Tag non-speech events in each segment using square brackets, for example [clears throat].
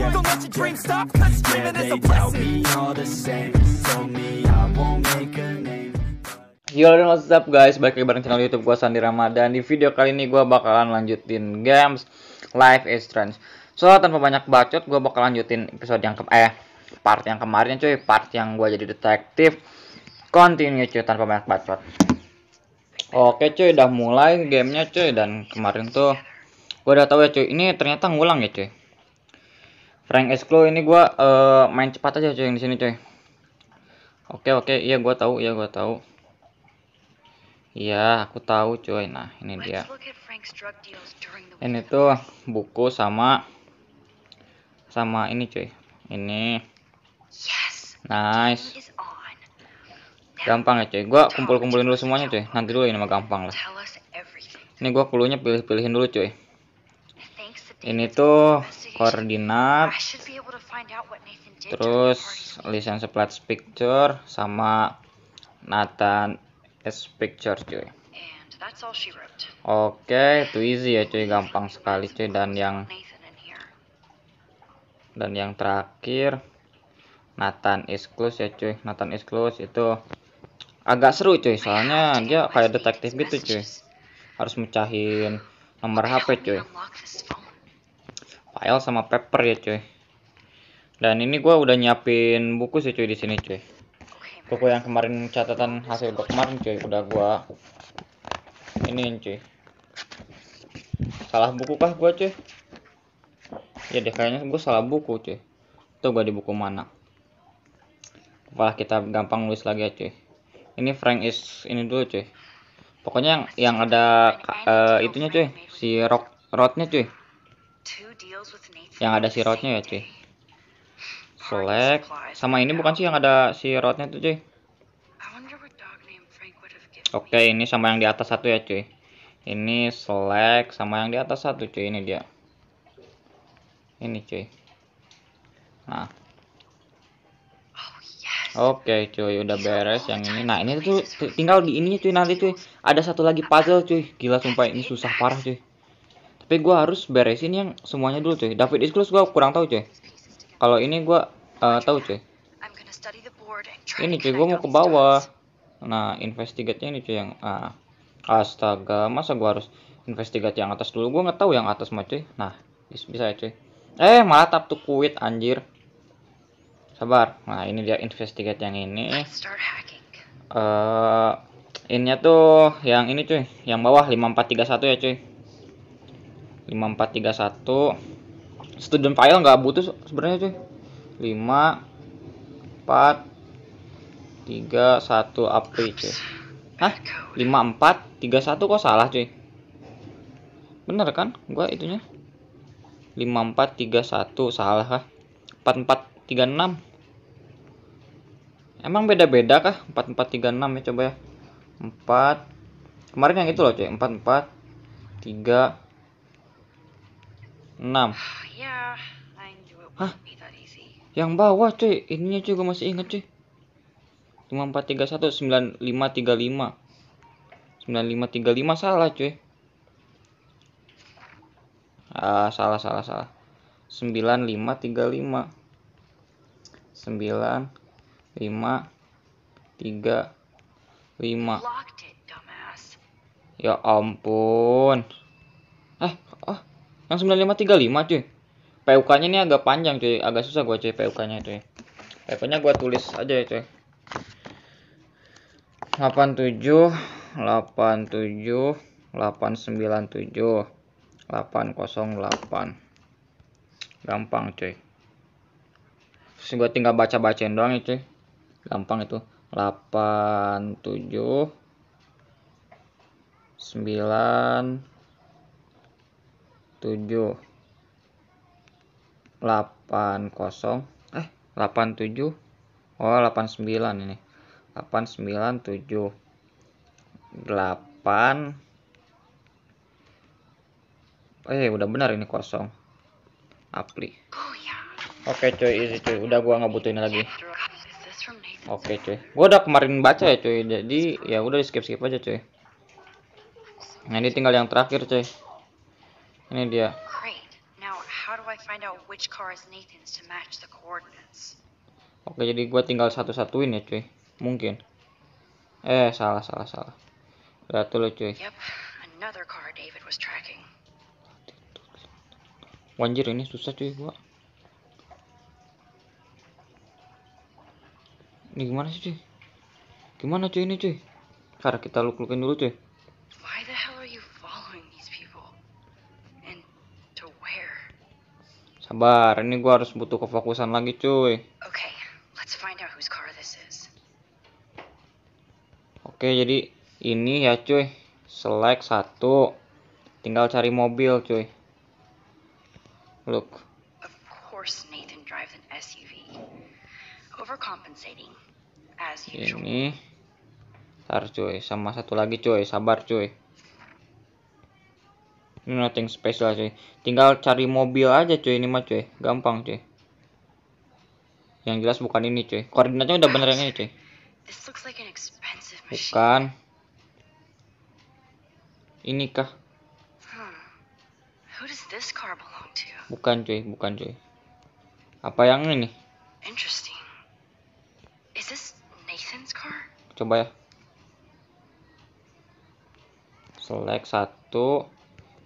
Yeah. Don't let your dreams stop, cause Yeah, dreaming is a blessing. me all the same. Told me I won't make a name. Yo dan what's up guys, balik lagi bareng channel youtube gue Sandi Ramadan. Di video kali ini gue bakalan lanjutin games Life is Strange. So tanpa banyak bacot, gue bakal lanjutin episode yang ke eh part yang kemarin cuy. Part yang gue jadi detektif. Continue cuy tanpa banyak bacot. Oke cuy, udah mulai gamenya cuy. Dan kemarin tuh gue udah tahu ya cuy. Ini ternyata ngulang ya cuy Frank Esclo ini gue eh, main cepat aja cuy yang di sini cuy Oke oke, iya gue tahu, iya gue tahu Iya, aku tahu cuy. Nah, ini dia. Ini tuh buku sama sama ini cuy. Ini nice. Gampang ya cuy. Gua kumpul-kumpulin dulu semuanya cuy. Nanti dulu ini mah gampang lah. Ini gua clue-nya pilih-pilihin dulu cuy. Ini tuh koordinat, terus license plate picture sama Nathan S picture cuy. Oke, itu easy ya cuy, gampang sekali cuy. Dan yang dan yang terakhir Nathan is close ya cuy. Nathan is close itu agak seru cuy. Soalnya dia kayak detektif gitu cuy. harus mecahin nomor HP cuy. File sama paper ya cuy. Dan ini gua udah nyiapin buku sih cuy di sini cuy. Buku yang kemarin catatan hasil gua kemarin cuy udah gua ini cuy. Salah buku kah gua cuy? Ya deh kayaknya gua salah buku cuy. Itu gua di buku mana? Apalah kita gampang nulis lagi ya cuy. Ini Frank is ini dulu cuy. Pokoknya yang yang ada eh, itunya cuy si rock rodnya cuy Two deals with Nathan yang ada si the rodnya ya cuy select sama ini bukan sih yang ada si rodnya tuh cuy Oke, ini sama yang di atas satu ya, cuy. Ini select sama yang di atas satu, cuy. Ini dia. Ini, cuy. Nah, Oh oke, cuy. Udah beres yang ini. Nah, ini tuh tinggal di ininya, cuy. Nanti, cuy. Ada satu lagi puzzle, cuy. Gila, sumpah. Ini susah parah, cuy. Tapi gua harus beresin yang semuanya dulu, cuy. David is close gua kurang tahu, cuy. Kalau ini gua eh, tahu, cuy. Ini, cuy. Connect mau ke bawah. Nah, investigate ini cuy yang ah, astaga, masa gua harus investigate yang atas dulu? Gua nggak tahu yang atas mah cuy. Nah, bis- bisa ya cuy. Eh, malah tap to quit anjir. Sabar. Nah, ini dia investigate yang ini. Eh, ininya tuh yang ini cuy, yang bawah 5431 ya cuy. 5431. Student file nggak butuh se- sebenarnya cuy. 5 4 3 1 April cuy. Hah? 54 31 kok salah cuy? Bener kan? Gua itunya 54 31 salah kah? 44 36 Emang beda-beda kah? 4436 ya coba ya. 4 Kemarin yang itu loh cuy, 44 3 6. Yeah, I knew it Hah? Yang bawah cuy, ininya cuy gue masih inget cuy. 5431 9535. 9535 salah cuy. Ah, salah salah salah. 9535. 9535. Locked it, dumbass. Ya ampun. Eh, oh, yang 9535 cuy. PUK-nya ini agak panjang cuy, agak susah gua cuy PUK-nya cuy. PUK-nya gua tulis aja ya cuy. 87 87 897 808. Gampang cuy. Terus gua tinggal baca-bacain doang ya cuy. Gampang itu. 87 9 7 80 eh 87 oh 89 ini 897 8 eh udah benar ini kosong apli. Oke cuy easy cuy udah gua nggak butuh ini lagi. Oke cuy gua udah kemarin baca ya cuy jadi ya udah di skip skip aja cuy. Nah ini tinggal yang terakhir cuy ini dia? Oke, jadi gua tinggal satu-satuin ya, cuy. Mungkin. Eh, salah, salah, salah. Lihat dulu, cuy. Yep, another car David was tracking. Wanjir, ini susah, cuy, gua. Ini gimana sih, cuy? Gimana, cuy, ini, cuy? Ntar kita luk-lukin dulu, cuy. Why the hell Sabar, ini gua harus butuh kefokusan lagi, cuy. Okay, let's find out whose car this is. Oke, jadi ini ya, cuy. Select satu. Tinggal cari mobil, cuy. Look. Of course, Nathan drives an SUV. Overcompensating, as usual. Ini. Ntar, cuy. Sama satu lagi, cuy. Sabar, cuy. Ini nothing special, cuy. Tinggal cari mobil aja, cuy. Ini mah, cuy. Gampang, cuy. Yang jelas bukan ini, cuy. Koordinatnya udah bener yang ini, cuy. Bukan. Ini kah? Hmm. Bukan, cuy. Bukan, cuy. Apa yang ini? Coba ya. Select satu.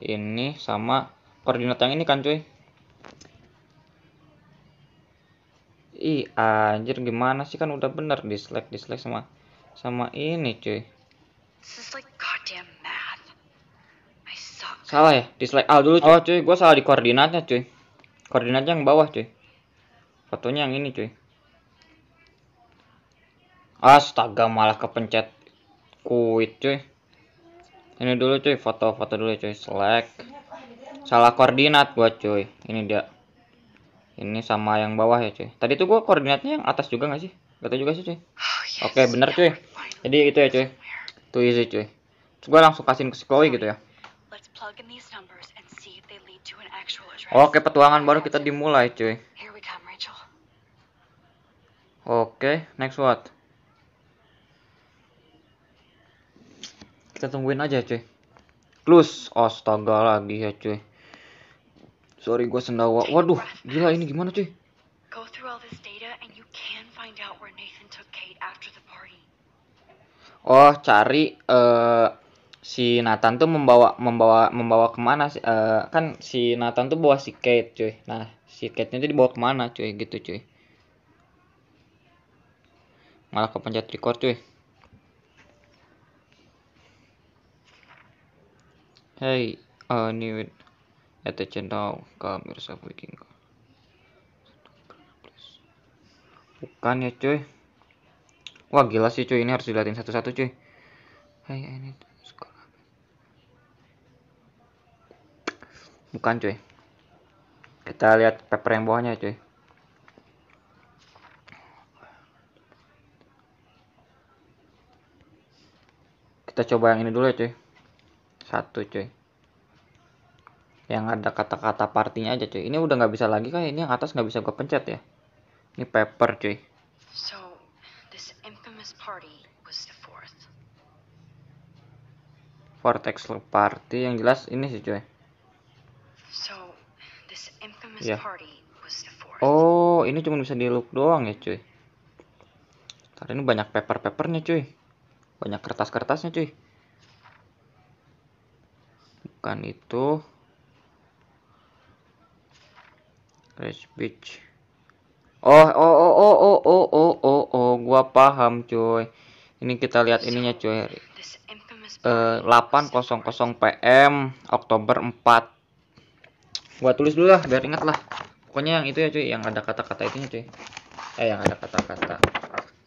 Ini sama koordinat yang ini kan, cuy. Ih, anjir gimana sih kan udah bener dislike dislike sama sama ini, cuy. Salah ya? Dislike A dulu. Cuy. Oh, cuy, gua salah di koordinatnya, cuy. Koordinatnya yang bawah, cuy. Fotonya yang ini, cuy. Astaga, malah kepencet quit, cuy. Ini dulu, cuy. Foto-foto dulu, cuy. Select. Salah koordinat gua, cuy. Ini dia. Ini sama yang bawah ya, cuy. Tadi tuh gua koordinatnya yang atas juga nggak sih? Gak tau juga sih, cuy. Oh. Oke, bener, now cuy. Jadi itu ya, cuy. Tuh easy, cuy. Terus gua langsung kasihin ke si Chloe gitu ya. Oke, petualangan baru kita dimulai, cuy. Oke, next what? Kita tungguin aja, cuy. Plus, astaga lagi ya, cuy. Sorry, gua sendawa. Waduh, gila ini gimana, cuy? Oh, cari eh si Nathan tuh membawa membawa membawa ke mana sih? Eh, kan si Nathan tuh bawa si Kate, cuy. Nah, si Kate-nya tuh dibawa ke mana, cuy? Gitu, cuy. Malah kepencet record, cuy. Hey, uh, new attention now, Mirsa Viking. Bukan ya, cuy. Wah, gila sih, cuy. Ini harus diliatin satu-satu, cuy. Hey, I need. Bukan, cuy. Kita lihat paper yang bawahnya, cuy. Kita coba yang ini dulu ya, cuy. Satu, cuy. Yang ada kata-kata partinya aja, cuy. Ini udah nggak bisa lagi kah? Ini yang atas nggak bisa gua pencet ya. Ini paper, cuy. So, this infamous party was the fourth. Vortex party yang jelas ini sih, cuy. So, this infamous Yeah. party was the fourth. Oh, ini cuma bisa di look doang ya, cuy. Ntar ini banyak paper-papernya, cuy. Banyak kertas-kertasnya, cuy. Bukan itu. Race Beach. Oh, oh, oh, oh, oh, oh, oh, oh, oh, gua paham, cuy. Ini kita lihat ininya, cuy. Eh, party was the 8.00 fourth. PM Oktober 4 gua tulis dulu lah biar ingat lah pokoknya yang itu ya cuy yang ada kata-kata itunya cuy eh yang ada kata-kata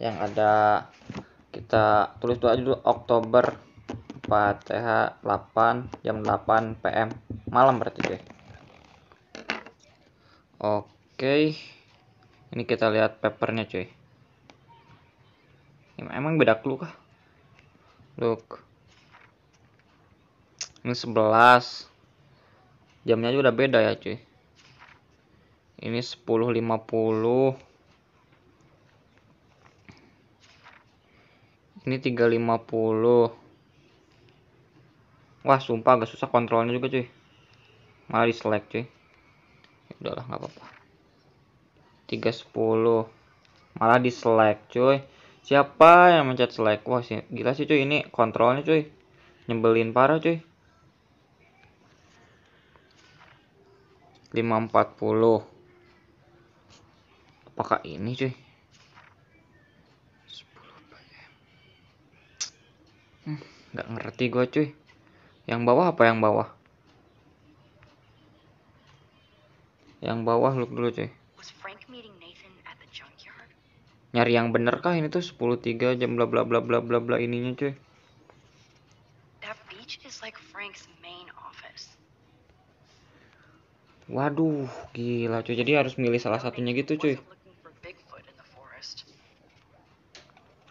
yang ada kita tulis dulu aja dulu Oktober 4 TH 8 jam 8 PM malam berarti cuy oke. Ini kita lihat papernya cuy Em- emang beda clue kah? Look. Ini 11 jamnya aja udah beda ya cuy ini 10.50 ini 3.50 wah sumpah agak susah kontrolnya juga cuy. Malah di select cuy udahlah nggak apa-apa. 310 malah di select cuy. Siapa yang mencet select wah sih gila sih cuy. Ini kontrolnya cuy. Nyebelin parah cuy. 540 apakah ini cuy? 10 PM Hmm, nggak ngerti gua cuy yang bawah apa yang bawah? Yang bawah look dulu cuy. Nyari yang bener kah ini tuh? 10.3 jam bla bla bla bla bla bla ininya cuy. Waduh gila cuy. Jadi harus milih salah satunya gitu cuy.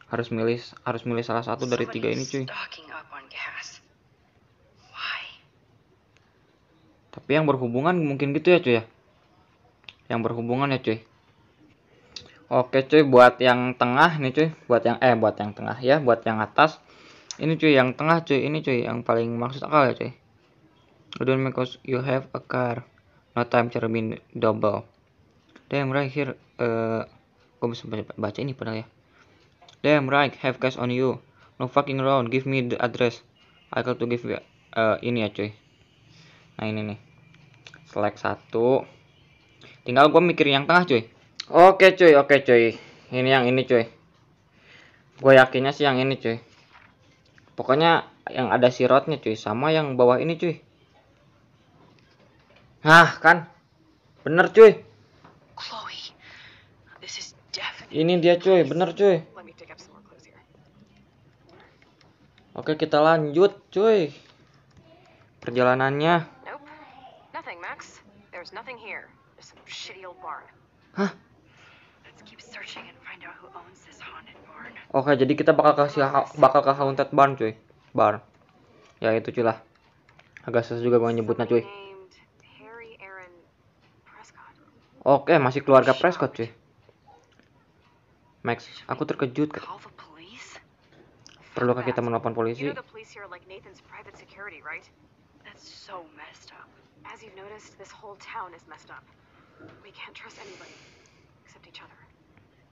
Harus milih harus milih salah satu dari tiga ini cuy Stocking up on gas. Why? Tapi yang berhubungan mungkin gitu ya cuy ya. Yang berhubungan ya cuy. Oke cuy buat yang tengah nih cuy. Buat yang eh buat yang tengah ya buat yang atas. Ini cuy yang tengah cuy. Ini cuy yang paling maksud akal ya cuy. Don't because you have a car. No time to remain double. Damn right here eh gue bisa baca, ini padahal ya. Damn right have cash on you. No fucking around give me the address. I got to give you eh, ini ya cuy. Nah ini nih select satu. Tinggal gue mikir yang tengah cuy. Oke cuy oke cuy. Ini yang ini cuy. Gue yakinnya sih yang ini cuy. Pokoknya yang ada sirotnya cuy sama yang bawah ini cuy. Nah kan? Bener cuy. Chloe, this is definitely. ini dia cuy bener cuy. Oke kita lanjut cuy. Perjalanannya. There's nothing here. Just some shitty old barn. Let's keep searching and find out who owns this haunted barn. oke jadi kita bakal kasih bakal ke haunted barn cuy barn ya itu cuy lah agak susah juga gue nyebutnya cuy. Oke, masih keluarga Prescott cuy. Max, aku terkejut. Perlukah kita menelpon You polisi? know As you've noticed, this whole town is messed up. We can't trust anybody, except each other.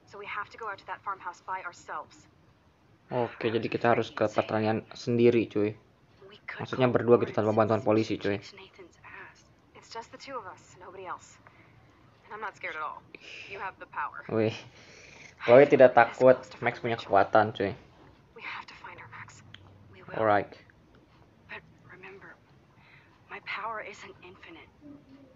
So we have to go out to that farmhouse by ourselves. Oke, jadi kita harus ke pertanian sendiri, cuy. Maksudnya berdua gitu tanpa bantuan polisi, cuy. Wih. Chloe tidak takut, Max punya kekuatan, cuy. Alright power isn't infinite.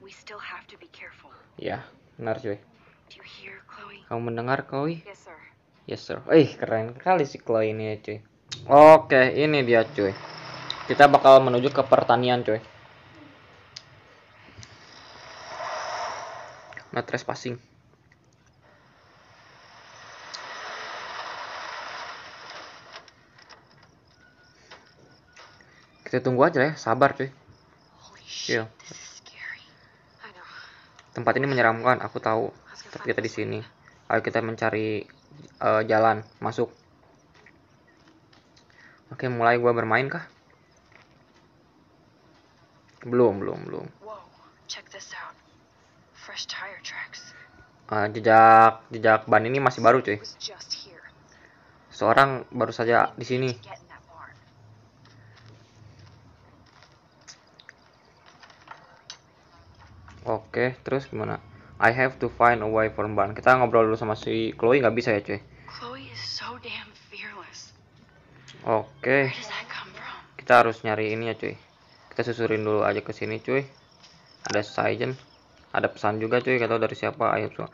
We still have to be careful. Ya, benar cuy. Do you hear, Chloe? Kamu mendengar Chloe? Yes, sir. Yes sir. Wih, keren kali sih Chloe ini ya cuy. Oke, ini dia cuy. Kita bakal menuju ke pertanian cuy. No trespassing. Kita tunggu aja ya, sabar cuy. Iya. Chill. Tempat ini menyeramkan, aku tahu. Tapi kita di sini. Ayo kita mencari uh, jalan masuk. Oke, mulai gua bermain kah? Belum, belum, belum. Uh, jejak jejak ban ini masih baru, cuy. Seorang baru saja di sini. Oke, terus gimana? I have to find a way from barn. Kita ngobrol dulu sama si Chloe nggak bisa ya, cuy. Chloe is so damn fearless. Oke, from? kita harus nyari ini ya, cuy. Kita susurin dulu aja ke sini, cuy. Ada Saizen. Ada pesan juga, cuy. Gak tahu dari siapa. Ayo, cuy.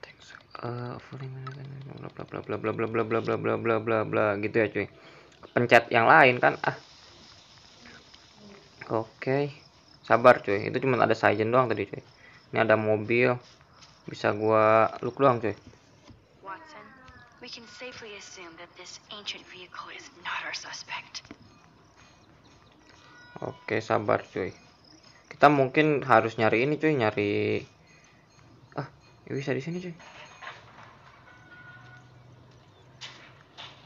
Thanks. Eh, bla bla bla bla bla bla bla bla bla bla bla bla bla gitu ya, cuy. Pencet yang lain kan? Ah. Oke. Sabar, cuy. Itu cuma ada Saizen doang tadi, cuy. Ini ada mobil. Bisa gua look doang, cuy. Watson, we can safely assume that this ancient vehicle is not our suspect. Oke, sabar cuy. Kita mungkin harus nyari ini cuy, nyari Ah, ya bisa di sini cuy.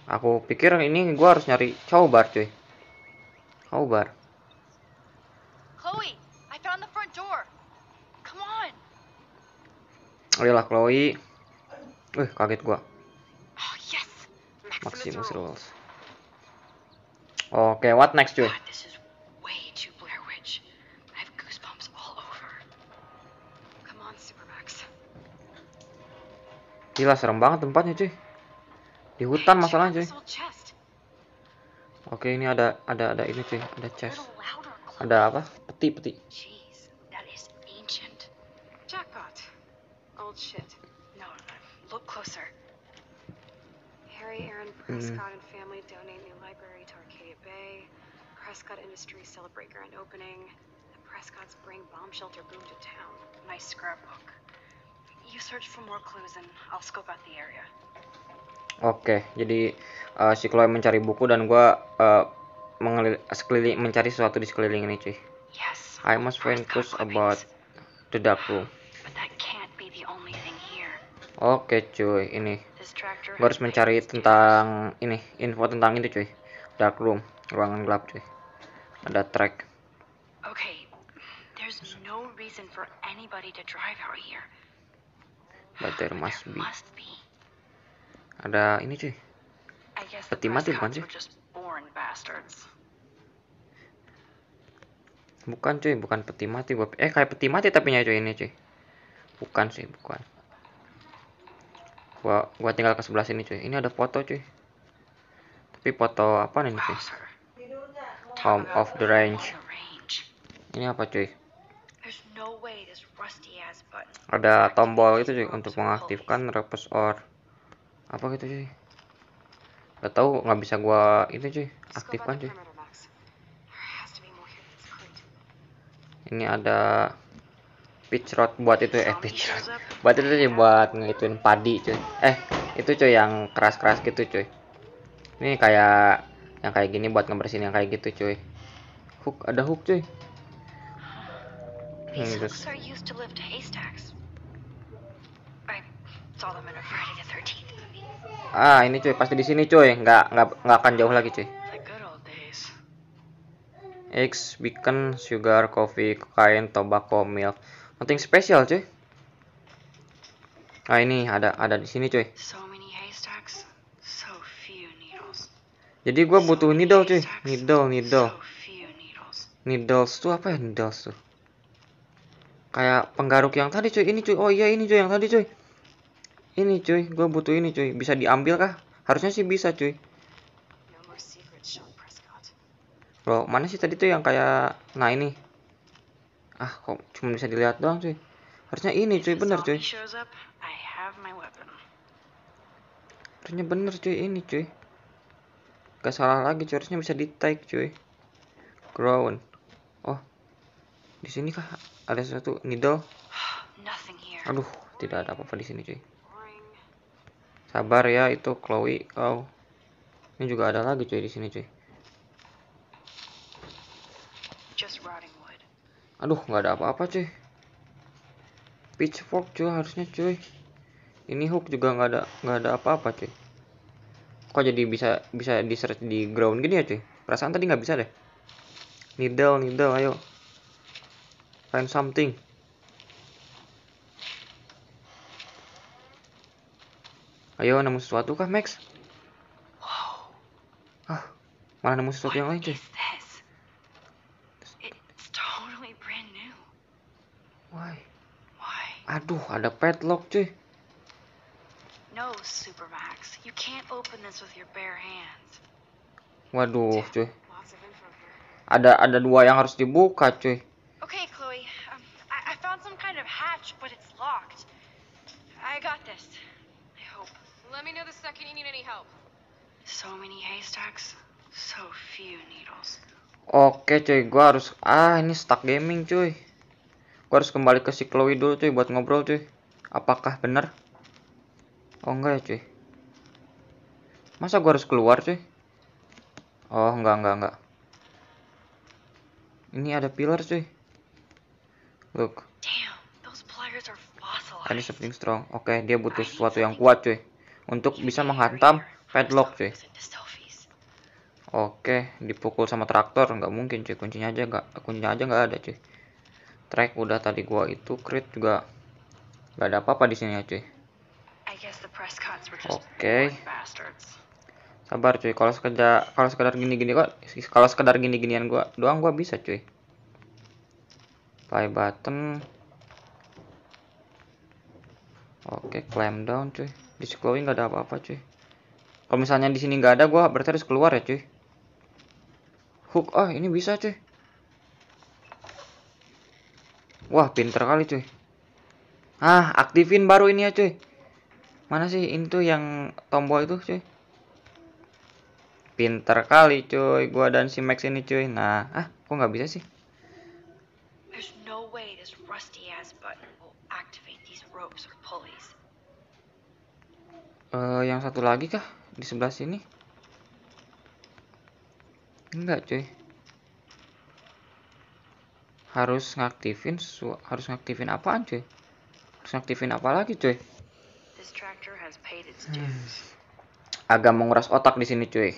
Aku pikir ini gua harus nyari cowbar cuy. Cowbar. Chloe, I found the front Ayolah Chloe. Wih, kaget gua. Oh, yes! Maximus rules. Oke, what next cuy? Supermax. Gila serem banget tempatnya cuy. Di hutan masalahnya cuy. Oke, ini ada ada ada ini cuy, ada chest. Ada apa? Peti, peti. Jeez, that is ancient. Jackpot. Old shit. No, no, look closer. Harry Aaron Prescott and family donate new library to Arcadia Bay. Prescott Industries celebrate grand opening. The Prescotts bring bomb shelter boom to town. My scrapbook. You search for more clues and I'll scope out the area. Oke, jadi eh, si Chloe mencari buku dan gua eh, mengelil- sekeliling mencari sesuatu di sekeliling ini cuy. Yes. I must find clues about the dark room. But that can't be the only thing here. Oke cuy, ini Gua harus mencari tentang ini info tentang itu cuy. Dark room, ruangan gelap cuy. Ada track. Okay, there's no reason for anybody to drive out here. But there must be. Ada ini cuy. Peti mati bukan bastards. Bukan cuy, bukan peti mati gua. Eh kayak peti mati tapi cuy ini cuy. Bukan sih, bukan. Gua gua tinggal ke sebelah sini cuy. Ini ada foto cuy. Tapi foto apa nih cuy? Home of the Range. Ini apa cuy? Ada tombol itu cuy untuk mengaktifkan repos or apa gitu cuy. Gak tahu nggak bisa gua ini cuy aktifkan cuy. Ini ada pitch rod buat itu eh pitch rod. Buat itu cuy buat ngituin padi cuy. Eh itu cuy yang keras-keras gitu cuy. Ini kayak yang kayak gini buat ngebersihin yang kayak gitu cuy. Hook ada hook cuy. These Hmm, hooks terus- are used to lift haystacks. I saw them in a Friday the 13th movie. Ah ini cuy pasti di sini cuy. Nggak nggak nggak akan jauh lagi cuy. Eggs, bacon, sugar, coffee, cocaine, tobacco, milk. Nothing spesial cuy. Ah ini ada ada di sini cuy. Jadi gua So butuh needle cuy. Needle, needle. Needles. Tuh apa ya needles tuh? Kayak penggaruk yang tadi cuy. Ini cuy. Oh iya ini cuy yang tadi cuy. Ini cuy. Gua butuh ini cuy. Bisa diambil kah? Harusnya sih bisa cuy. Loh mana sih tadi tuh yang kayak nah ini. Ah kok cuma bisa dilihat doang cuy. Harusnya ini cuy bener cuy. Harusnya bener cuy ini cuy. Gak salah lagi cuy. Harusnya bisa di tag cuy. Ground. Oh. Di sini kah ada sesuatu needle? Aduh, tidak ada apa-apa di sini cuy. Sabar ya itu Chloe. Oh. Ini juga ada lagi cuy di sini cuy. Aduh, nggak ada apa-apa cuy. Pitchfork cuy harusnya cuy. Ini hook juga nggak ada nggak ada apa-apa cuy. Kok jadi bisa bisa di search di ground gini ya cuy? Perasaan tadi nggak bisa deh. Needle, needle, ayo. Find something. Ayo nemu sesuatu kah Max? Whoa. Ah, malah nemu sesuatu yang lain cuy. is this? It's totally brand new. Why? Why? Aduh, ada padlock cuy. No, Supermax. You can't open this with your bare hands. Waduh, cuy. Ada ada dua yang harus dibuka cuy. Okay, Chloe. Um, I, I found some kind of hatch, but it's locked. I got this. I hope. Let me know the second you need any help. So many haystacks, so few needles. Oke cuy, gua harus ah ini stuck gaming cuy. Gua harus kembali ke si Chloe dulu cuy buat ngobrol cuy. Apakah benar? Oh enggak ya cuy. Masa gua harus keluar cuy? Oh enggak enggak enggak. Ini ada pilar cuy. Look, ada something strong. Oke, dia butuh sesuatu yang kuat cuy. Untuk bisa menghantam padlock cuy. Oke, dipukul sama traktor nggak mungkin cuy. Kuncinya aja nggak, kuncinya aja nggak ada cuy. Track udah tadi gua itu, crit juga Gak ada apa-apa di sini ya cuy. Oke. Sabar cuy. Kalau sekedar kalau sekedar gini-gini kok kalau sekedar gini-ginian gua doang gua bisa cuy. Play button. Oke, climb down cuy. Di glowing nggak ada apa-apa cuy. Kalau misalnya di sini nggak ada gua berarti harus keluar ya cuy. Hook, ah ini bisa cuy. Wah, pinter kali cuy. Ah, aktifin baru ini ya cuy. Mana sih ini tuh yang tombol itu cuy? Pinter kali cuy, gua dan si Max ini cuy. Nah, ah kok nggak bisa sih? No way this rusty ass button will activate these ropes or pulleys. Eh, yang satu lagi kah di sebelah sini? Enggak cuy. Harus ngaktifin harus ngaktifin apaan cuy? Harus ngaktifin apa lagi cuy? Hmm. Agak menguras otak di sini cuy.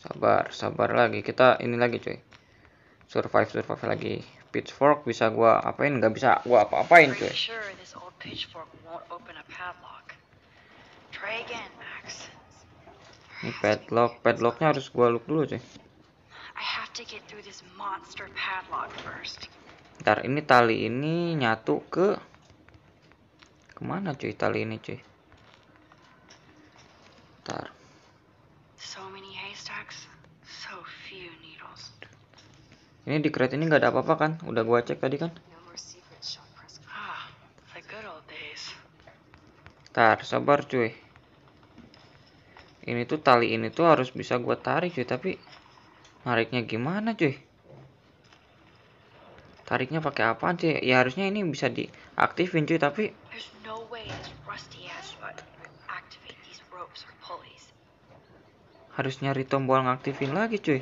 Sabar, sabar lagi. Kita ini lagi cuy. Survive, survive lagi. Pitchfork bisa gua apain? Nggak bisa gua apa-apain cuy. Sure. Ini padlock, padlocknya harus gua look dulu cuy. I have to get through this monster padlock first. Ntar ini tali ini nyatu ke ke mana cuy tali ini cuy? Ntar So many haystacks, so few needles. ini di crate ini nggak ada apa-apa kan? Udah gua cek tadi kan? Ah, the good old days. Ntar sabar cuy. Ini tuh tali ini tuh harus bisa gua tarik cuy tapi nariknya gimana cuy? Tariknya pakai apaan cuy? Ya harusnya ini bisa diaktifin cuy tapi no pulleys. harus nyari tombol ngaktifin lagi cuy.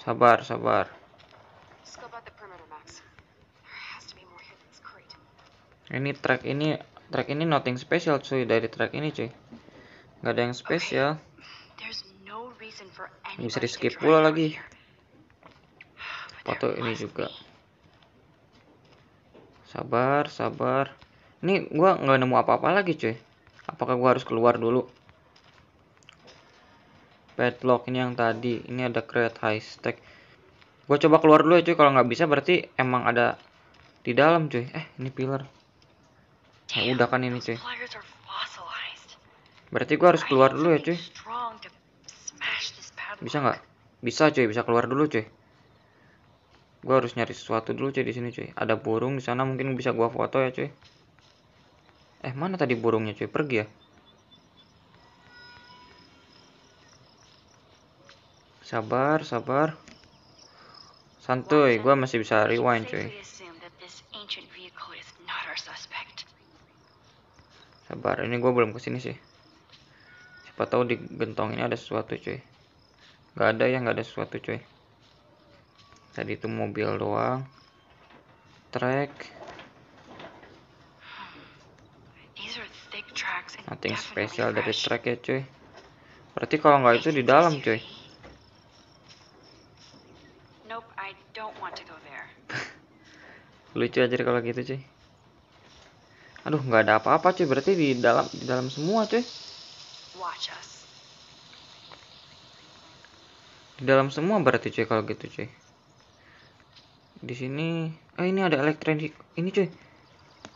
Sabar, sabar. Ini track ini track ini nothing special cuy dari track ini cuy. Gak ada yang spesial. For Ini bisa di skip pula lagi. Foto ini juga. Sabar, sabar. Ini gua nggak nemu apa-apa lagi cuy. Apakah gua harus keluar dulu? Padlock ini yang tadi. Ini ada crate high stack. Gua coba keluar dulu ya cuy. Kalau nggak bisa berarti emang ada di dalam cuy. Eh, ini pillar. Nah, udah kan ini cuy. Berarti gua harus keluar dulu ya cuy. something strong to smash this padlock. Bisa nggak? Bisa cuy, bisa keluar dulu cuy. Gua harus nyari sesuatu dulu cuy di sini cuy. Ada burung di sana mungkin bisa gua foto ya cuy. Eh mana tadi burungnya cuy? Pergi ya? Sabar, sabar. Santuy, gua masih bisa rewind cuy. Sabar, ini gua belum ke sini sih. Siapa tahu di gentong ini ada sesuatu cuy. Gak ada ya, nggak ada sesuatu cuy. Tadi itu mobil doang. Track, nothing spesial dari track ya cuy. Berarti kalau nggak itu di dalam cuy. Nope, I don't want to go there. [laughs] Lucu aja kalau gitu cuy. Aduh, nggak ada apa-apa cuy. Berarti di dalam di dalam semua cuy. Watch us. Di dalam semua berarti cuy kalau gitu cuy. Di sini, ah ini ada elektronik ini cuy.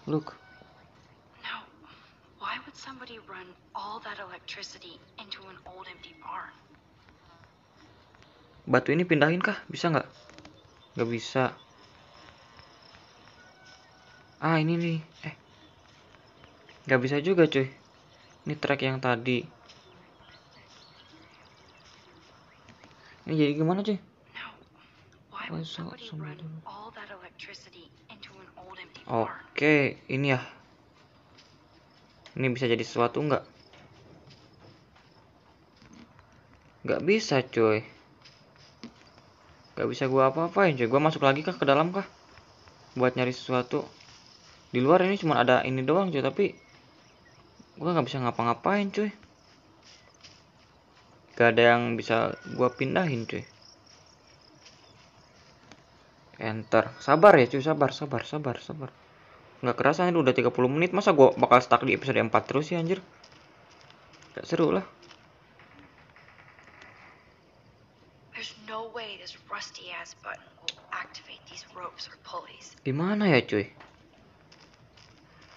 Look, No. Why would somebody run all that electricity into an old empty barn? batu ini pindahin kah? Bisa nggak? Nggak bisa. Ah ini nih, eh, nggak bisa juga cuy. Ini track yang tadi. Ini jadi gimana cuy? No. Why Why would so- somebody somebody- run all that electricity into an old empty Oh. barn? Oke, ini ya. Ini bisa jadi sesuatu nggak? Nggak bisa, cuy. Nggak bisa gua apa-apain, cuy. Gua masuk lagi kah ke dalam kah? Buat nyari sesuatu. Di luar ini cuma ada ini doang, cuy. Tapi gua nggak bisa ngapa-ngapain, cuy. Gak ada yang bisa gua pindahin, cuy. enter. Sabar ya cuy. Sabar sabar sabar sabar. Nggak kerasa ini udah 30 menit. Masa gua bakal stuck di episode 4 terus sih anjir? Gak seru lah. Gimana ya cuy?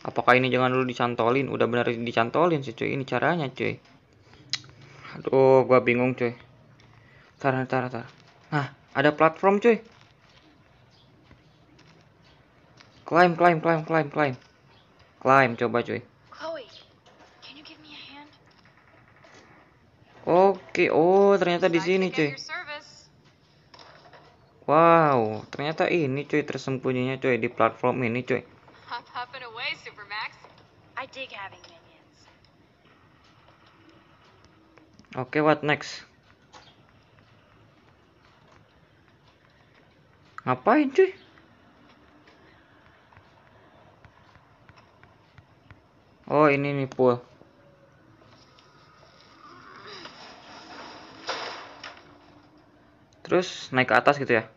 Apakah ini jangan dulu dicantolin? Udah benar dicantolin sih cuy. Ini caranya cuy aduh gua bingung cuy. Tar tar tar nah ada platform cuy. Climb climb climb climb climb. Climb coba cuy. Chloe, can you give me a hand? oke oh ternyata di sini cuy. wow ternyata ini cuy tersembunyinya cuy di platform ini cuy. Hop, hopping away, Supermax. I dig having minions. Oke, what next? Ngapain cuy? Oh, ini nih pool. Terus naik ke atas gitu ya?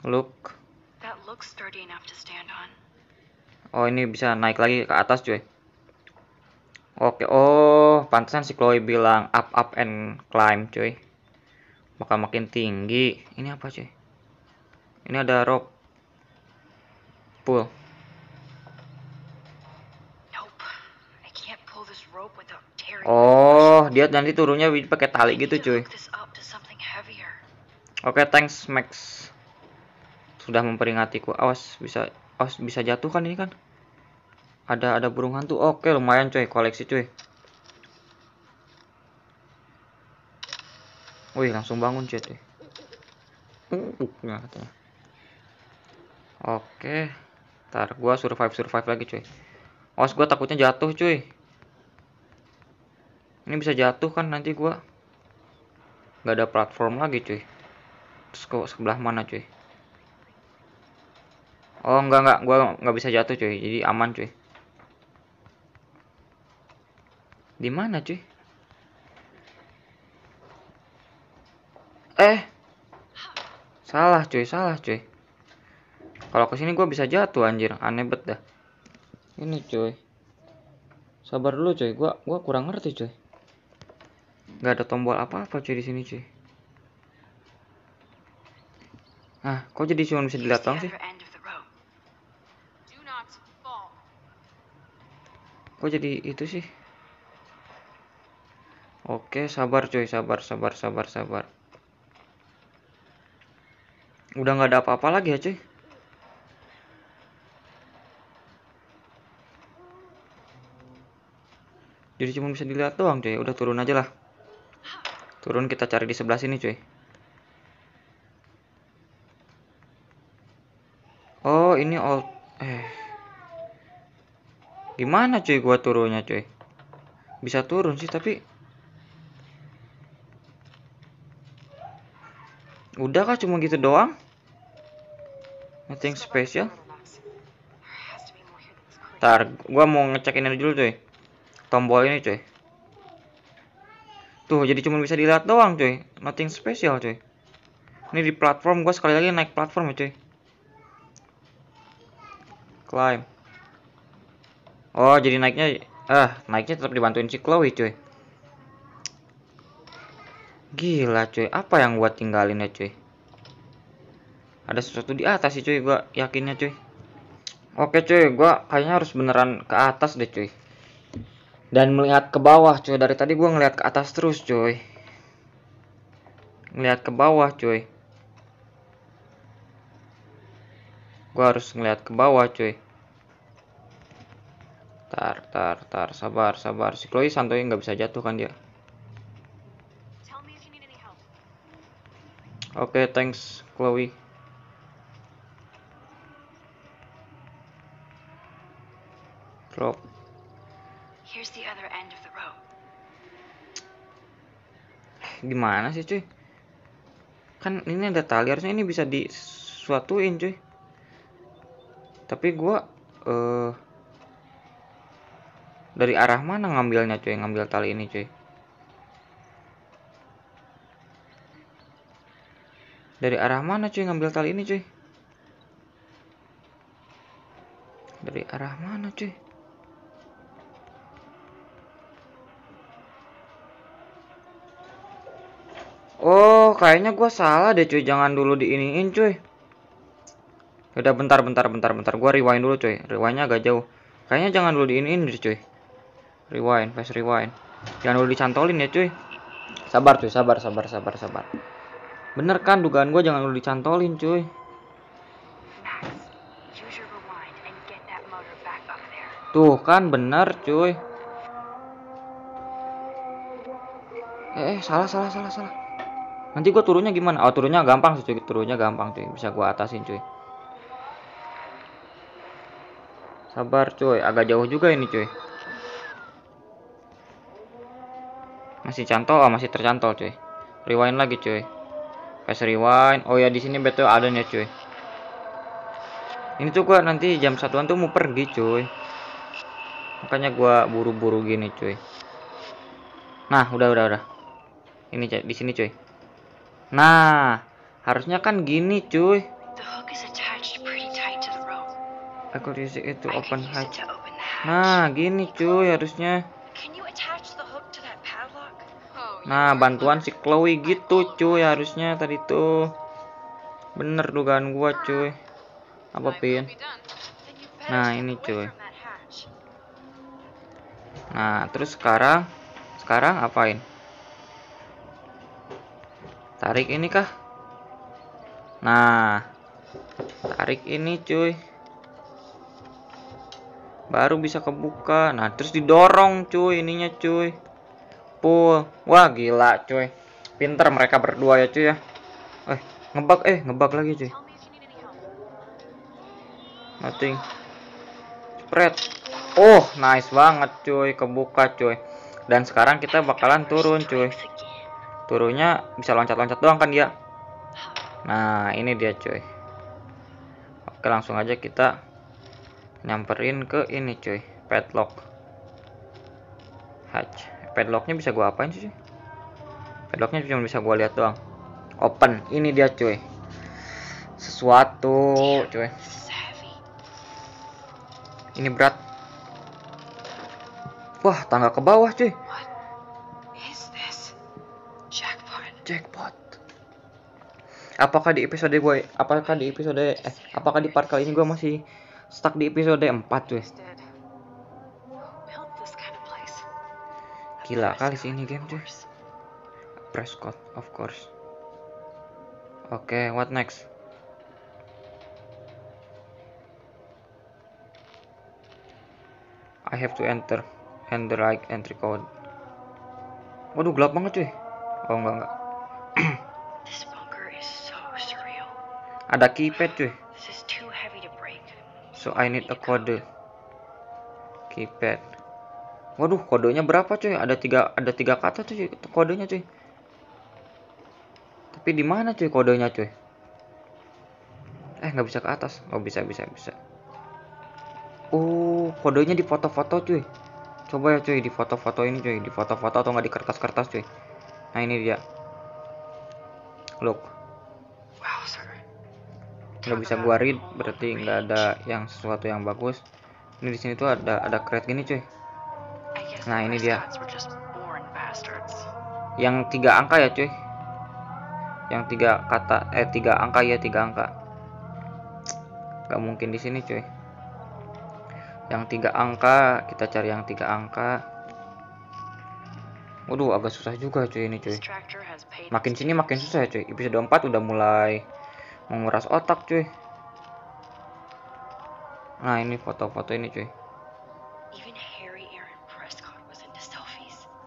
Look. Oh, ini bisa naik lagi ke atas cuy. Oke, oh, pantesan si Chloe bilang up up and climb cuy. Bakal makin tinggi. Ini apa cuy? Ini ada rope. Pull. Oh, dia nanti turunnya pakai tali gitu cuy. Oke, thanks Max. Sudah memperingatiku. Awas bisa awas bisa jatuh kan ini kan? Ada ada burung hantu. Oke, lumayan coy, koleksi cuy. Wih, langsung bangun cuy. cuy. Uh, katanya. Oke. Ntar gua survive survive lagi cuy. Awas gua takutnya jatuh cuy. Ini bisa jatuh kan nanti gua. Gak ada platform lagi cuy. Terus ke sebelah mana cuy? Oh enggak enggak, gua nggak bisa jatuh cuy, jadi aman cuy. Di mana cuy? Eh, salah cuy, salah cuy. Kalau ke sini gua bisa jatuh anjir, aneh bet dah. Ini cuy. Sabar dulu cuy, gua gua kurang ngerti cuy. Gak ada tombol apa-apa cuy di sini cuy. Ah, kok jadi cuma bisa dilihat the doang sih? Kok jadi itu sih? Oke, sabar cuy, sabar, sabar, sabar, sabar. Udah nggak ada apa-apa lagi ya cuy. Jadi cuma bisa dilihat doang cuy. Udah turun aja lah. Turun kita cari di sebelah sini cuy. Oh, ini all eh Gimana cuy gua turunnya cuy? Bisa turun sih tapi Udah kah cuma gitu doang? Nothing special? Ntar gua mau ngecek ini dulu cuy. Tombol ini cuy. Tuh jadi cuma bisa dilihat doang cuy. Nothing special cuy. Ini di platform gua sekali lagi naik platform ya cuy. Climb. Oh jadi naiknya ah naiknya tetap dibantuin si Chloe cuy. Gila cuy, apa yang gua tinggalin ya cuy? Ada sesuatu di atas sih cuy, gua yakinnya cuy. Oke cuy, gua kayaknya harus beneran ke atas deh cuy. Dan melihat ke bawah cuy, dari tadi gua ngeliat ke atas terus cuy. Ngeliat ke bawah cuy. Gua harus ngeliat ke bawah cuy. Tar, tar, tar, sabar, sabar. Si Chloe santuy nggak bisa jatuh kan dia. Tell me if you need any help. Oke, thanks Chloe. Drop. Here's the other end of the rope. Gimana sih cuy? Kan ini ada tali harusnya ini bisa disuatuin cuy. Tapi gua eh dari arah mana ngambilnya cuy? Ngambil tali ini cuy. Dari arah mana cuy ngambil tali ini cuy? Dari arah mana cuy? Oh, kayaknya gua salah deh cuy. Jangan dulu diiniin cuy. Udah bentar bentar bentar bentar. Gua rewind dulu cuy. Rewindnya agak jauh. Kayaknya jangan dulu diiniin deh cuy. Rewind, fast rewind. Jangan dulu dicantolin ya cuy. Sabar cuy, sabar sabar sabar sabar. Bener kan dugaan gua jangan dulu dicantolin cuy. Tuh kan bener cuy. Eh, eh salah salah salah salah. Nanti gua turunnya gimana? Oh turunnya gampang sih cuy. Turunnya gampang cuy. Bisa gua atasin cuy. Sabar cuy. Agak jauh juga ini cuy. Masih cantol, oh, masih tercantol cuy. Rewind lagi cuy. Fast rewind. Oh ya di sini betul ada nih cuy. Ini tuh gua nanti jam satuan tuh mau pergi cuy. Makanya gua buru-buru gini cuy. Nah, udah udah udah. Ini cuy, di sini cuy. Nah, harusnya kan gini cuy. Aku itu open hatch. Nah, gini cuy harusnya. Nah, bantuan si Chloe gitu cuy harusnya tadi tuh. Bener dugaan gua cuy. Apa pin? Nah, ini cuy. Nah, terus sekarang sekarang apain? Tarik ini kah? Nah, tarik ini cuy. Baru bisa kebuka. Nah, terus didorong cuy ininya cuy. Pull. Wah, gila cuy. Pinter mereka berdua ya cuy ya. Eh, ngebug eh, ngebug lagi cuy. Nothing. Spread. Oh, nice banget cuy, kebuka cuy. Dan sekarang kita bakalan turun cuy. Turunnya bisa loncat-loncat doang kan dia. Nah, ini dia cuy. Oke, langsung aja kita nyamperin ke ini cuy, padlock. Hatch. Padlocknya bisa gua apain sih? Padlocknya cuma bisa gua lihat doang. Open. Ini dia cuy. Sesuatu cuy. Ini berat. Wah, tangga ke bawah, cuy. Jackpot. Apakah di episode gue, apakah di episode eh apakah di part kali ini gue masih stuck di episode 4, cuy. Gila kali sih ini game, cuy. course. Prescott, of course. Oke, what next? I have to enter and the right entry code. Waduh, gelap banget cuy. Oh, enggak enggak. [clears throat] This bunker is so surreal. Ada keypad cuy. This is too heavy to break. So I need a code. Keypad. Waduh, kodenya berapa cuy? Ada tiga, ada tiga kata cuy, kodenya cuy. Tapi di mana cuy kodenya cuy? Eh, nggak bisa ke atas. Oh, bisa, bisa, bisa. Oh, kodenya di foto-foto cuy. Coba ya cuy, di foto-foto ini cuy, di foto-foto atau nggak di kertas-kertas cuy. Nah ini dia. Look, nggak bisa gua read, berarti nggak ada yang sesuatu yang bagus. Ini di sini tuh ada ada crate gini cuy. Nah, ini dia. Yang tiga angka ya cuy. Yang tiga kata eh tiga angka ya tiga angka. Nggak mungkin di sini cuy. Yang tiga angka kita cari yang tiga angka. Waduh agak susah juga cuy ini cuy. Makin sini makin susah ya cuy. Episode 4 udah mulai menguras otak cuy. Nah ini foto-foto ini cuy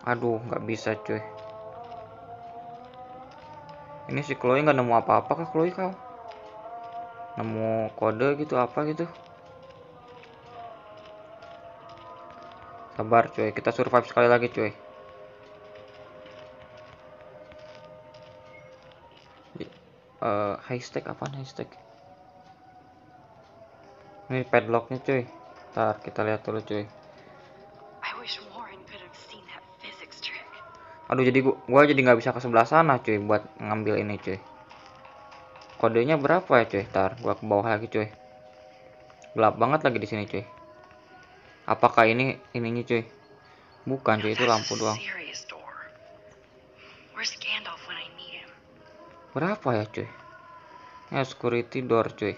Aduh, nggak bisa cuy. Ini si Chloe nggak nemu apa-apa kah Chloe kau? Nemu kode gitu apa gitu? Sabar cuy, kita survive sekali lagi cuy. Eh, high stack apa high stack? Ini padlocknya cuy. Ntar kita lihat dulu cuy. Aduh jadi gua, gua jadi nggak bisa ke sebelah sana cuy buat ngambil ini cuy. kodenya berapa ya cuy? Tar gua ke bawah lagi cuy. Gelap banget lagi di sini cuy. Apakah ini ininya cuy? Bukan cuy itu lampu doang. Berapa ya cuy? Ya security door cuy.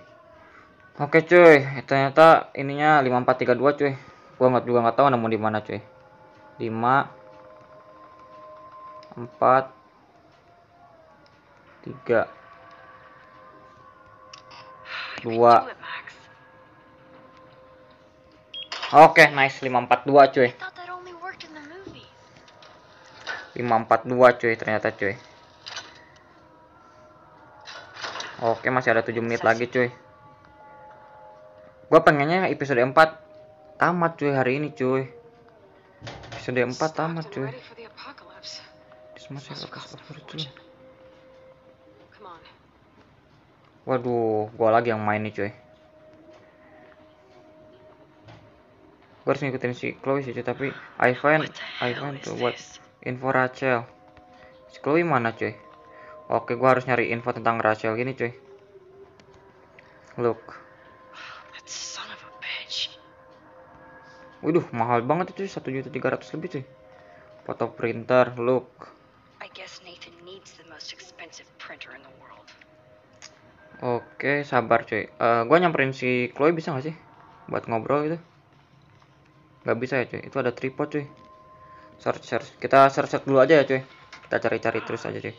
Oke cuy ternyata ininya 5432 cuy. Gua nggak juga nggak tahu nemu di mana cuy. 5 I thought that only worked in the movies. 542 cuy ternyata cuy. Oke, masih ada 7 menit lagi cuy. Gua pengennya episode 4 tamat cuy hari ini cuy. Episode 4 Stocked tamat cuy. ready for the apocalypse. This masih on. Waduh, gua lagi yang main nih cuy. Gua harus ngikutin si Chloe sih cuy, tapi I find What the I hell find is tuh buat info Rachel. Si Chloe mana cuy? Oke, gua harus nyari info tentang Rachel gini cuy. Look. That son of a bitch. Waduh, mahal banget itu satu juta tiga ratus lebih cuy. Foto printer, look. Printer in the world. Oke, sabar cuy. Eh, gua nyamperin si Chloe bisa gak sih? Buat ngobrol gitu. Gak bisa ya cuy. Itu ada tripod cuy. Search search. Kita search search dulu aja ya cuy. Kita cari-cari terus aja cuy.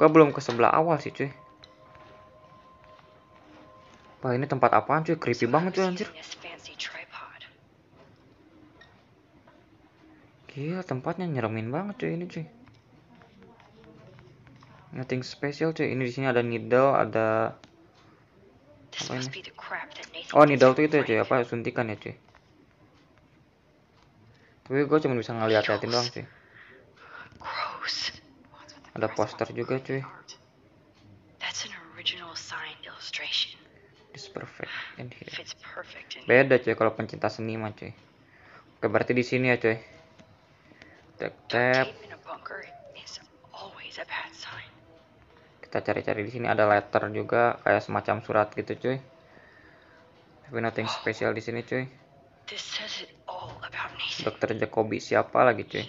Gua belum ke sebelah awal sih cuy. Wah ini tempat apaan cuy? Creepy banget cuy anjir. Gila tempatnya nyeremin banget cuy ini cuy. Nothing special cuy. Ini di sini ada needle, ada Apa ini? Oh needle tuh itu ya cuy, apa suntikan ya cuy. Tapi gue cuma bisa ngeliat-liatin doang the Ada poster juga cuy. It's perfect in here. Fits perfect in Beda cuy kalau pencinta seni mah cuy. Oke berarti di sini ya cuy. Tap tap. tape in a bunker is always a bad sign. Kita cari-cari di sini ada letter juga kayak semacam surat gitu cuy. Tapi nothing spesial di sini cuy. Dokter Jacobi siapa lagi cuy?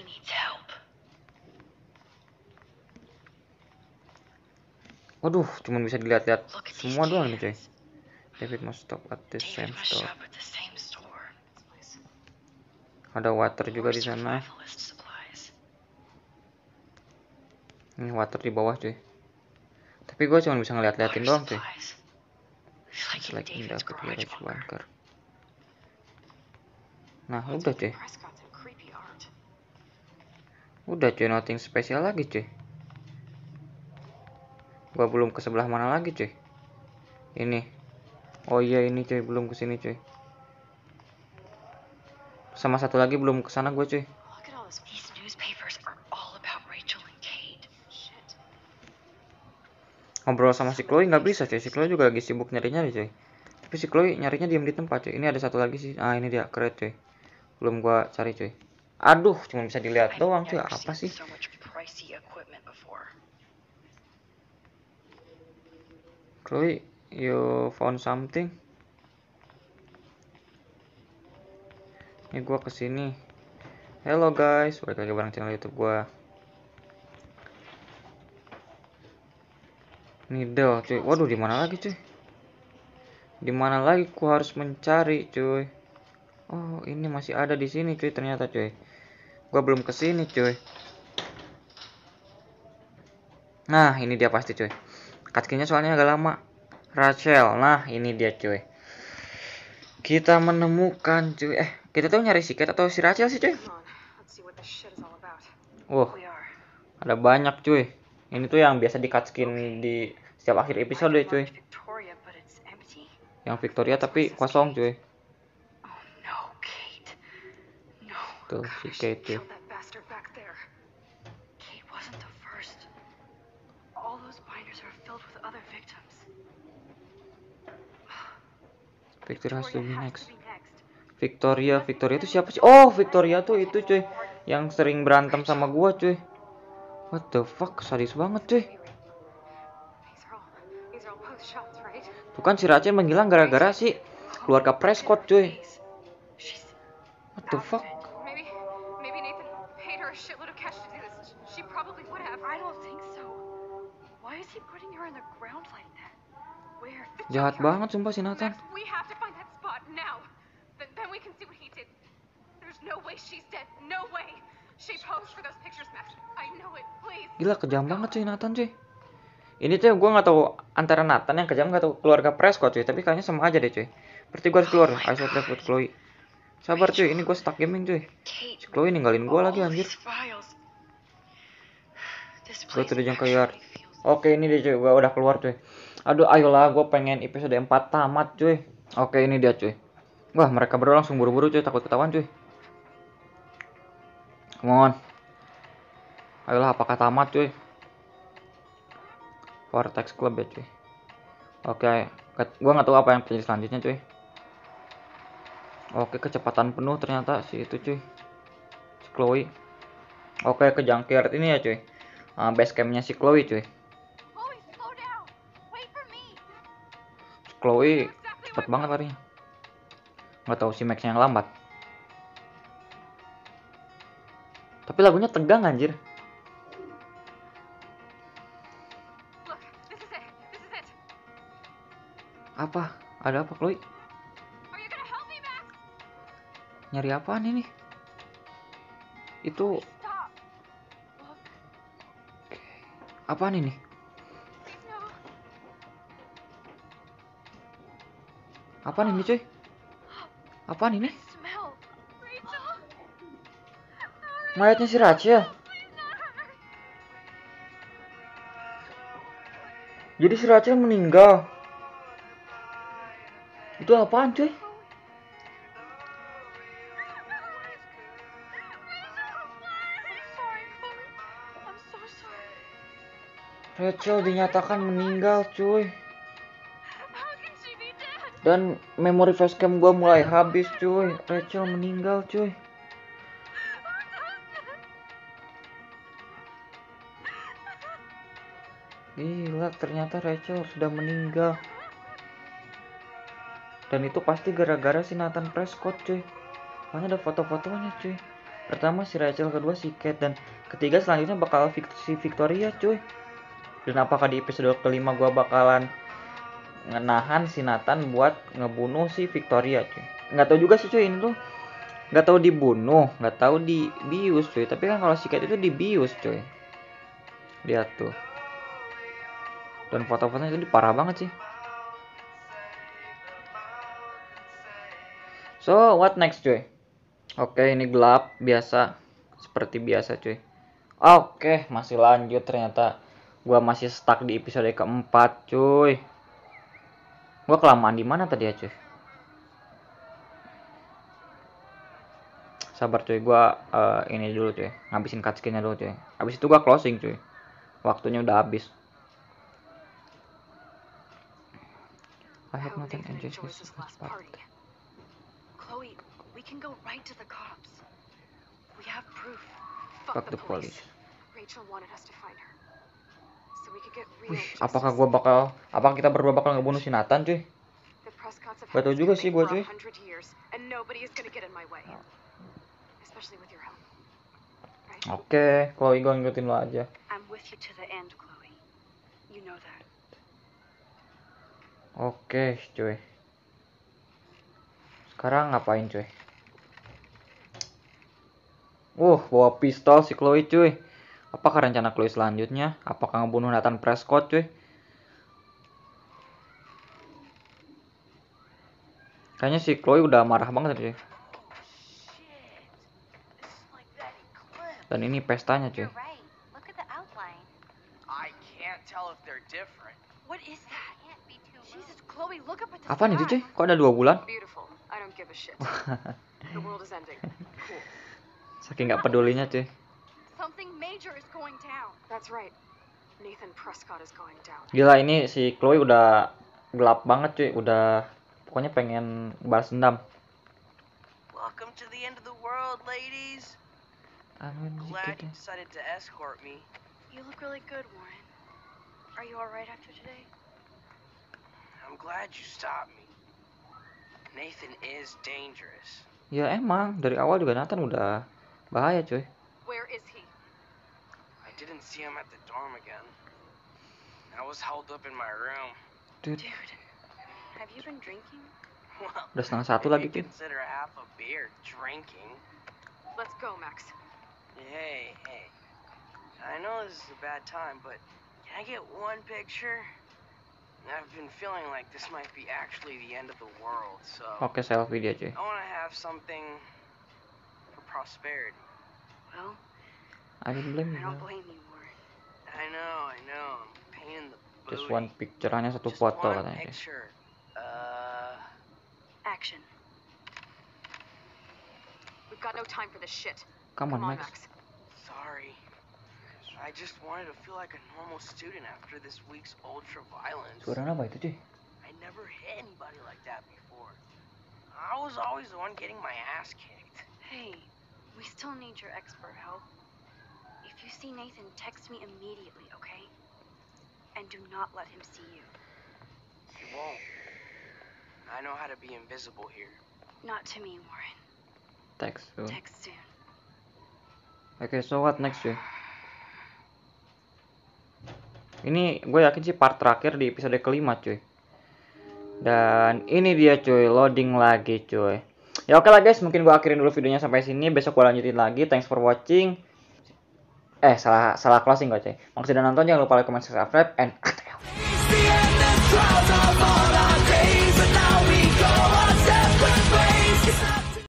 Waduh, cuman bisa dilihat-lihat semua doang nih cuy. David must stop at the same store. Ada water juga di sana. Ini water di bawah cuy. Tapi gue cuma bisa ngeliat-liatin doang cuy. supplies. Like David garage bunker. Nah, udah cuy. Udah cuy, nothing spesial lagi cuy. Gua belum ke sebelah mana lagi cuy. Ini. Oh iya ini cuy, belum ke sini cuy. Sama satu lagi belum ke sana gue cuy. Look at all this These newspapers are all about Rachel and Kate. shit. Ngobrol sama si Chloe nggak bisa cuy. Si Chloe juga lagi sibuk nyari-nyari cuy. Tapi si Chloe nyarinya diam di tempat cuy. Ini ada satu lagi sih. Ah ini dia keren cuy. Belum gua cari cuy. Aduh, cuma bisa dilihat doang cuy. Apa sih? Chloe, you found something? Ini gua ke sini. Hello guys, balik lagi bareng channel YouTube gua. Needle, cuy. Waduh, di mana lagi, cuy? Di mana lagi gua harus mencari, cuy? Oh, ini masih ada di sini, cuy. Ternyata, cuy. Gua belum ke sini, cuy. Nah, ini dia pasti, cuy. Cutscene-nya soalnya agak lama. Rachel. Nah, ini dia, cuy. Kita menemukan, cuy. Eh, kita tuh nyari si Kate atau si Rachel sih, cuy? Wah, are. ada banyak, cuy. Ini tuh yang biasa di cutscene di setiap akhir episode, cuy. Victoria. Yang Victoria tapi kosong, cuy. Oh no, Kate. No. Tuh, si Kate, victims. Victoria has to be next. Victoria, Victoria itu siapa sih? Oh, Victoria tuh itu, cuy. Yang sering berantem sama gua, cuy. What the fuck, sadis banget, cuy. Tuh kan si Rachel menghilang gara-gara si keluarga Prescott cuy. What the fuck? Maybe, maybe Nathan paid her a shitload of cash to do this. She probably would have. I don't think so. Why is he putting her in the ground like that? Where? Jahat banget sumpah si Nathan. There's no way she's dead. No way. She posed for those Gila kejam banget cuy Nathan cuy. Ini cuy gue nggak tahu antara Nathan yang kejam nggak tahu keluarga Prescott cuy. Tapi kayaknya sama aja deh cuy. Berarti gue harus keluar. I shall with Chloe. Sabar cuy, ini gue stuck gaming cuy. Si Chloe ninggalin gue lagi anjir. the junkyard. actually feels Oke ini dia cuy, gue udah keluar cuy. Aduh ayolah, gue pengen episode 4 tamat cuy. Oke ini dia cuy. Wah mereka berdua langsung buru-buru cuy, takut ketahuan cuy. Come on. Ayolah apakah tamat cuy? Vortex Club ya cuy. Oke, ke- gua nggak tahu apa yang terjadi selanjutnya cuy. Oke kecepatan penuh ternyata si itu cuy. Si Chloe. Oke ke junkyard ini ya cuy. Ah, base campnya si Chloe cuy. Si Chloe cepet banget larinya. Nggak tahu si Max yang lambat. Tapi lagunya tegang anjir. Apa? Ada apa Chloe? Nyari apaan ini? Itu apaan ini? Apaan ini cuy? Apaan ini? Mayatnya si Rachel. Her. Jadi si Rachel meninggal. Itu apaan cuy? Rachel dinyatakan meninggal cuy. Dan memori facecam gua mulai habis cuy. Rachel meninggal cuy. Gila ternyata Rachel sudah meninggal. Dan itu pasti gara-gara si Nathan Prescott cuy. Mana ada foto-fotonya cuy. Pertama si Rachel, kedua si Kate dan ketiga selanjutnya bakal si Victoria cuy. Dan apakah di episode kelima gua bakalan ngenahan si Nathan buat ngebunuh si Victoria cuy. Nggak tahu juga sih cuy ini tuh nggak tahu dibunuh, nggak tahu dibius cuy. Tapi kan kalau si Kate itu dibius cuy. Lihat tuh. Dan foto-fotonya itu parah banget sih. So, what next cuy? Oke, ini gelap biasa seperti biasa cuy. Oke, masih lanjut ternyata. Gua masih stuck di episode keempat cuy. Gua kelamaan di mana tadi ya cuy? Sabar cuy, gua eh, ini dulu cuy, ngabisin cutscene-nya dulu cuy. Habis itu gua closing cuy. Waktunya udah habis. I have nothing enjoys this part. Can go right to the cops. We have proof. Fuck the police. Rachel wanted us to find her. So we could get real Wih, apakah gua bakal, apakah kita berdua bakal ngebunuh si Nathan cuy? Gak tau juga sih gua, cuy. Oke, Chloe gua ngikutin lo aja. Oke, cuy. Sekarang ngapain, cuy? Uh, bawa pistol si Chloe, cuy. Apakah rencana Chloe selanjutnya? Apakah ngebunuh Nathan Prescott, cuy? Kayaknya si Chloe udah marah banget, cuy. Dan ini pestanya, cuy. Itu, sky. cuy? Kok ada dua bulan? Saking nggak pedulinya, cuy. Something major is going down. That's right. Nathan Prescott is going down. Gila ini si Chloe udah gelap banget, cuy. Udah pokoknya pengen balas dendam. Welcome to the end of the world, ladies. Glad dikit you decided to escort me. You look really good, Warren. Are you alright after today? glad you stopped me. Nathan is dangerous. Ya emang dari awal juga Nathan udah bahaya cuy. Where is he? I didn't see him at the dorm again. I was held up in my room. Dude, Dude, have you been drinking? Well, udah setengah satu if lagi you cuy. consider half a beer drinking. Let's go, Max. Hey, hey. I know this is a bad time, but can I get one picture? I've been feeling like this might be actually the end of the world, so Oke selfie dia cuy. I want to have something for prosperity. Well, I don't blame I don't blame you, Warren. I know, I know. I'm a pain in the booty. Just one picture hanya satu Just foto one katanya cuy. picture. Uh, Action. We've got no time for this shit. Come on Come on, Max. Max. sorry. I just wanted to feel like a normal student after this week's ultra violence. Suara apa itu cuy? I never hit anybody like that before. I was always the one getting my ass kicked. Hey, we still need your expert help. If you see Nathan, text me immediately, okay? And do not let him see you. You won't. I know how to be invisible here. Not to me, Warren. Text tuh. Text soon. Oke, so what next cuy? Ini gue yakin sih part terakhir di episode kelima cuy. Dan ini dia cuy, loading lagi cuy. Ya oke lah guys, mungkin gue akhirin dulu videonya sampai sini. Besok gue lanjutin lagi. Thanks for watching. Eh, salah salah closing gue. Makasih udah nonton, jangan lupa like, comment, subscribe, and